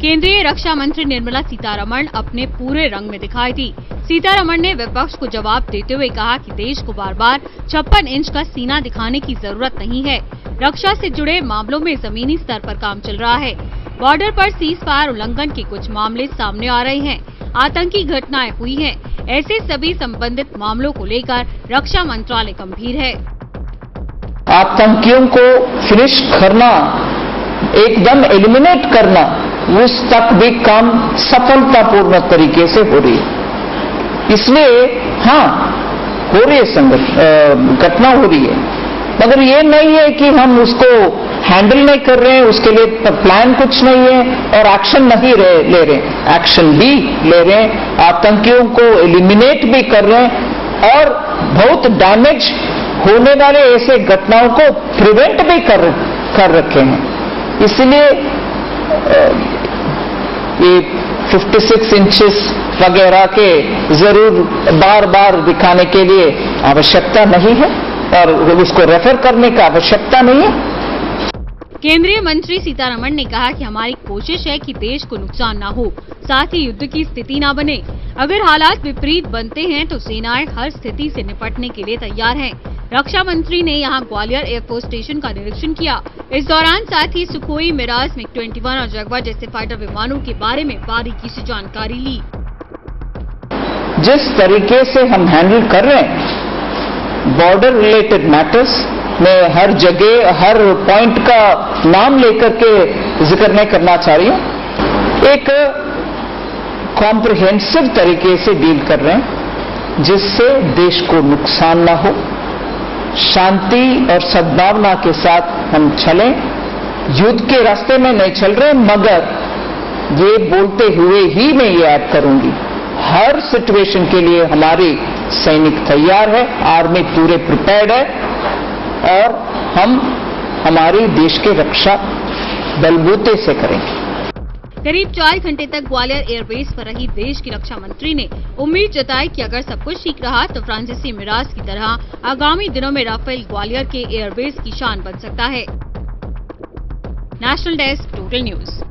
केंद्रीय रक्षा मंत्री निर्मला सीतारमण अपने पूरे रंग में दिखाई दी। सीतारमण ने विपक्ष को जवाब देते हुए कहा कि देश को बार बार छप्पन इंच का सीना दिखाने की ज़रूरत नहीं है। रक्षा से जुड़े मामलों में जमीनी स्तर पर काम चल रहा है। बॉर्डर पर सीज फायर उल्लंघन के कुछ मामले सामने आ रहे हैं। आतंकी घटनाएँ हुई हैं। ऐसे सभी संबंधित मामलों को लेकर रक्षा मंत्रालय गंभीर है। आतंकियों को फिनिश करना, एकदम एलिमिनेट करना उस तक भी काम सफलतापूर्ण तरीके से हो रही है। इसलिए हाँ हो रही है संगत घटना हो रही है। मगर ये नहीं है कि हम उसको हैंडल नहीं कर रहे हैं उसके लिए प्लान कुछ नहीं है और एक्शन नहीं रहे, ले रहे एक्शन भी ले रहे हैं आतंकियों को एलिमिनेट भी कर रहे हैं और बहुत डैमेज होने वाले ऐसे घटनाओं को प्रिवेंट भी कर कर रखे हैं। इसलिए ये 56 इंचेस वगैरह के ज़रूर बार बार दिखाने के लिए आवश्यकता नहीं है और उसको रेफर करने का आवश्यकता नहीं है केंद्रीय मंत्री सीतारमण ने कहा कि हमारी कोशिश है कि देश को नुकसान न हो, साथ ही युद्ध की स्थिति न बने अगर हालात विपरीत बनते हैं तो सेनाएँ हर स्थिति से निपटने के लिए तैयार हैं। रक्षा मंत्री ने यहाँ ग्वालियर एयरफोर्स स्टेशन का निरीक्षण किया। इस दौरान साथ ही सुखोई, मिराज, मिग 21 और जगवा जैसे फाइटर विमानों के बारे में बारीकी से जानकारी ली। जिस तरीके से हम हैंडल कर रहे हैं बॉर्डर रिलेटेड मैटर्स में हर जगह, हर पॉइंट का नाम लेकर के ज़िक्र नहीं करना चाह रही हूँ। एक कॉम्प्रिहेंसिव तरीके से डील कर रहे हैं, जिससे देश को नुकसान ना हो। शांति और सद्भावना के साथ हम चलें। युद्ध के रास्ते में नहीं चल रहे, मगर ये बोलते हुए ही मैं ये ऐड करूँगी। हर सिचुएशन के लिए हमारी सैनिक तैयार है आर्मी पूरे प्रिपेयर्ड है, और हम हमारी देश की रक्षा बलबूते से करेंगे। करीब चार घंटे तक ग्वालियर एयरबेस पर रही देश की रक्षा मंत्री ने उम्मीद जताई कि अगर सब कुछ ठीक रहा तो फ्रांसीसी मिराज की तरह आगामी दिनों में राफेल ग्वालियर के एयरबेस की शान बन सकता है। National desk, total news.